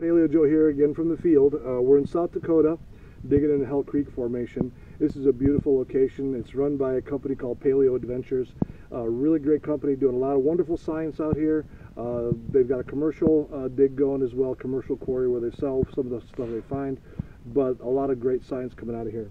Paleo Joe here again from the field. Uh, we're in South Dakota digging in the Hell Creek Formation. This is a beautiful location. It's run by a company called Paleo Adventures. A really great company doing a lot of wonderful science out here. Uh, they've got a commercial uh, dig going as well, commercial quarry where they sell some of the stuff they find, but a lot of great science coming out of here.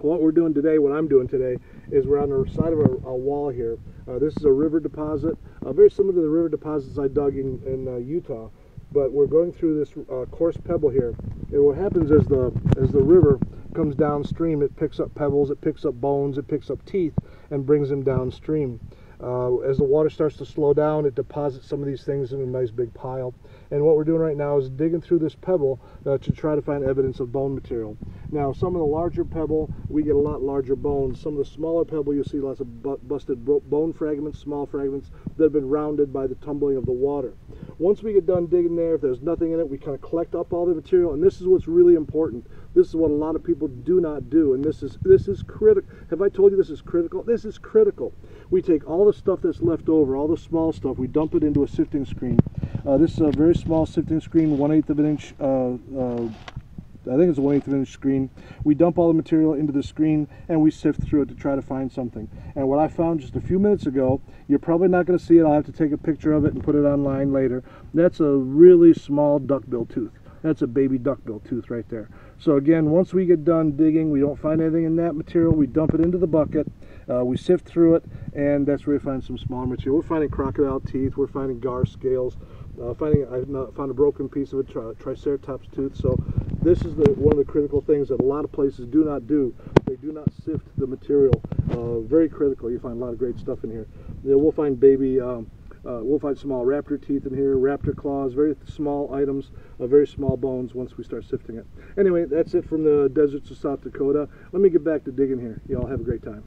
What we're doing today, what I'm doing today, is we're on the side of a, a wall here. Uh, this is a river deposit, uh, very similar to the river deposits I dug in, in uh, Utah but we're going through this uh, coarse pebble here. And what happens is the as the river comes downstream, it picks up pebbles, it picks up bones, it picks up teeth, and brings them downstream. Uh, as the water starts to slow down, it deposits some of these things in a nice big pile. And what we're doing right now is digging through this pebble uh, to try to find evidence of bone material. Now, some of the larger pebble, we get a lot larger bones. Some of the smaller pebble, you'll see lots of bu busted bone fragments, small fragments that have been rounded by the tumbling of the water. Once we get done digging there, if there's nothing in it, we kind of collect up all the material. And this is what's really important. This is what a lot of people do not do. And this is this is critical. Have I told you this is critical? This is critical. We take all the stuff that's left over, all the small stuff, we dump it into a sifting screen. Uh, this is a very small sifting screen, one eighth of an inch. Uh, uh, I think it's a one eighth of an inch screen. We dump all the material into the screen and we sift through it to try to find something. And what I found just a few minutes ago, you're probably not going to see it. I'll have to take a picture of it and put it online later. That's a really small duckbill tooth. That's a baby duckbill tooth right there. So again, once we get done digging, we don't find anything in that material, we dump it into the bucket, uh, we sift through it, and that's where we find some smaller material. We're finding crocodile teeth, we're finding gar scales, uh, finding I found a broken piece of a tri triceratops tooth. So this is the one of the critical things that a lot of places do not do. They do not sift the material. Uh, very critical. You find a lot of great stuff in here. We'll find baby. Um, uh, we'll find small raptor teeth in here, raptor claws, very small items, uh, very small bones once we start sifting it. Anyway, that's it from the deserts of South Dakota. Let me get back to digging here. Y'all have a great time.